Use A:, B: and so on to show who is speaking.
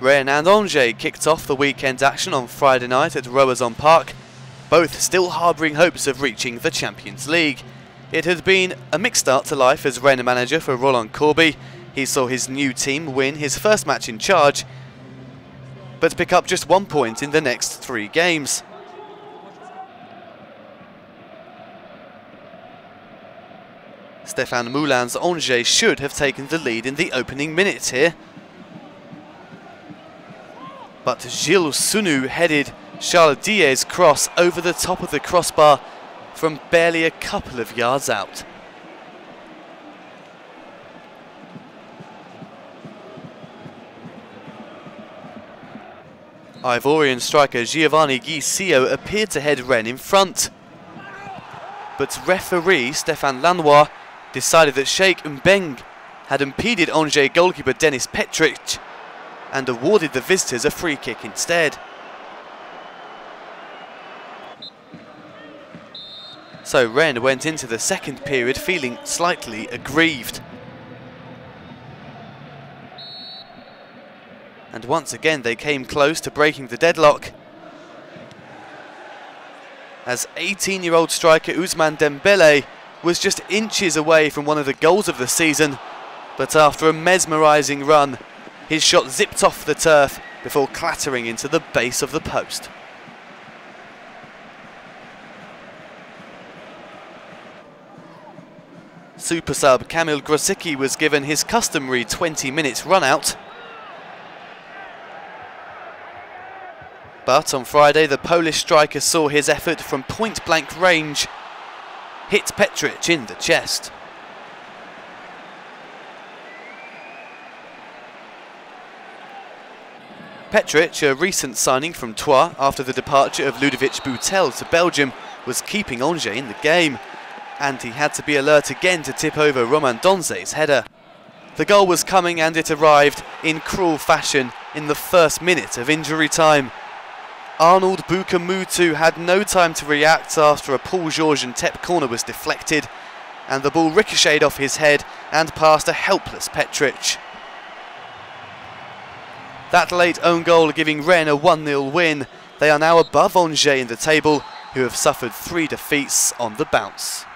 A: Rennes and Angers kicked off the weekend action on Friday night at Roazhon Park, both still harbouring hopes of reaching the Champions League. It had been a mixed start to life as Rennes manager for Roland Courbis. He saw his new team win his first match in charge, but pick up just one point in the next three games. Stéphane Moulin's Angers should have taken the lead in the opening minutes here. But Gilles Sunu headed Charles Diers' cross over the top of the crossbar from barely a couple of yards out. Ivorian striker Giovanni Sio appeared to head Rennes in front. But referee Stéphane Lannoy decided that Cheik Mbengue had impeded Angers goalkeeper Denis Petric and awarded the visitors a free kick instead. So Rennes went into the second period feeling slightly aggrieved. And once again they came close to breaking the deadlock. As 18-year-old striker Ousmane Dembele was just inches away from one of the goals of the season, but after a mesmerising run, his shot zipped off the turf before clattering into the base of the post. Super sub Kamil Grosicki was given his customary 20 minutes run out. But on Friday, the Polish striker saw his effort from point blank range hit Petric in the chest. Petric, a recent signing from Troyes after the departure of Ludovic Butelle to Belgium, was keeping Angers in the game. And he had to be alert again to tip over Romain Danzé's header. The goal was coming and it arrived in cruel fashion in the first minute of injury time. Arnold Bouka-Moutou had no time to react after a Paul Georges Ntep corner was deflected and the ball ricocheted off his head and past a helpless Petric. That late own goal giving Rennes a 1-0 win. They are now above Angers in the table, who have suffered three defeats on the bounce.